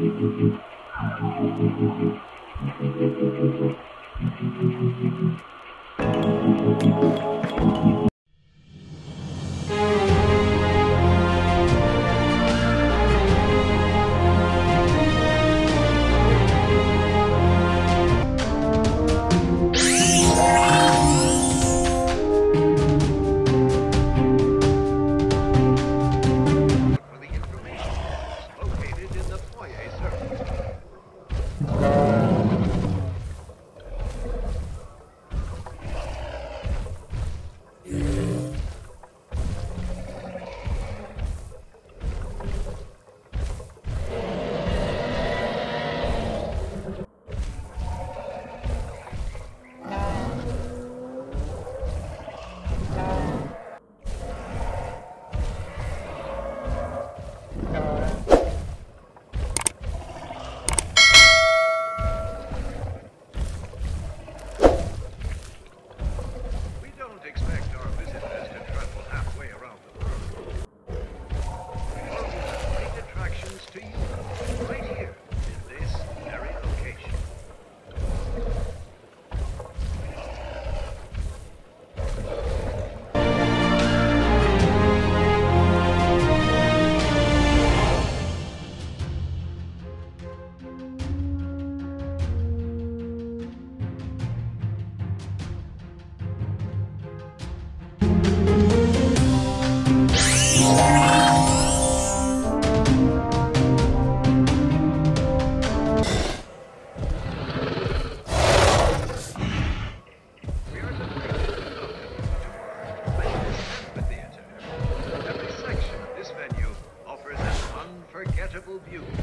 for the information box located in the foyer circle. incredible view.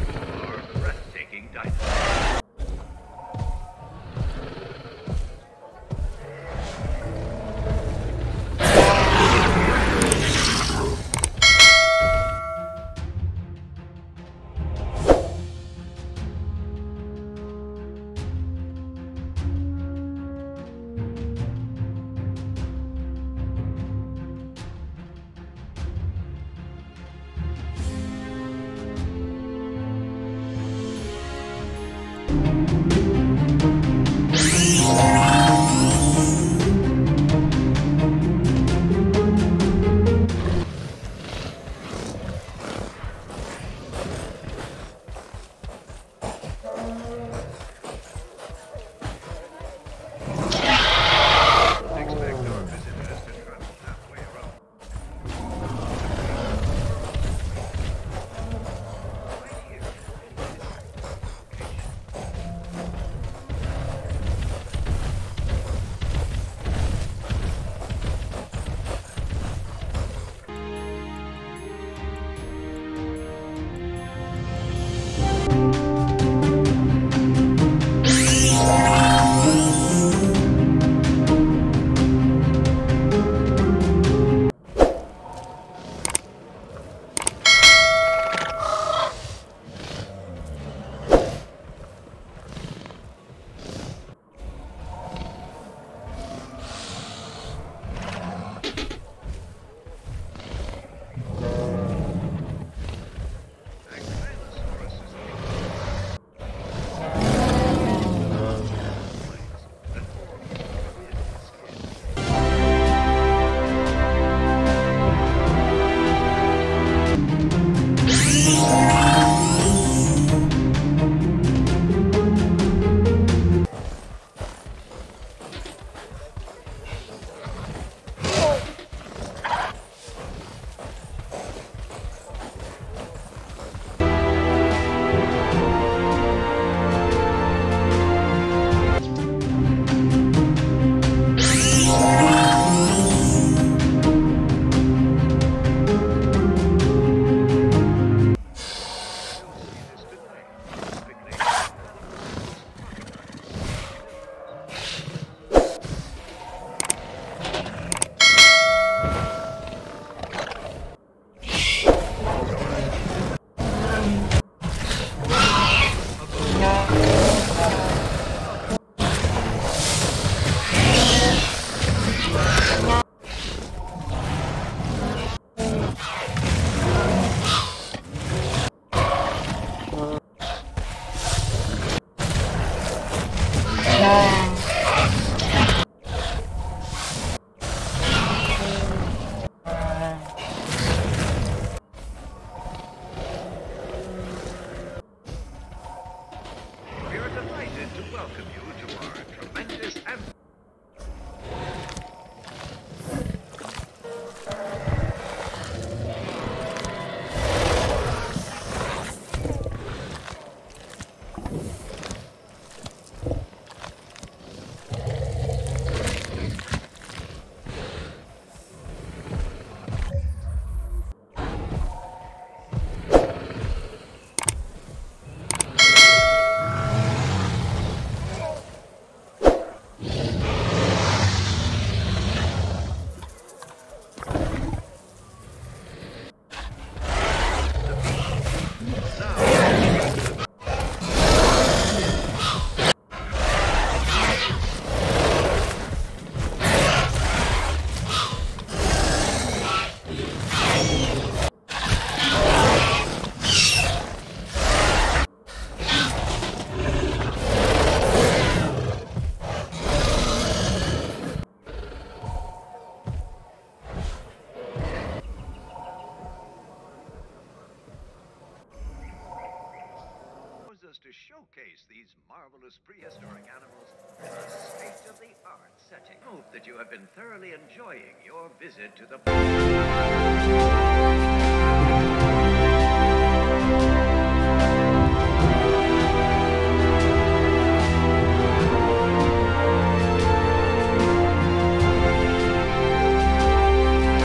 Showcase these marvelous prehistoric animals in a state-of-the-art setting. Hope that you have been thoroughly enjoying your visit to the...